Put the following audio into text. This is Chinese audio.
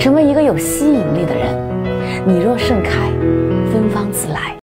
成为一个有吸引力的人。你若盛开芬芳自来。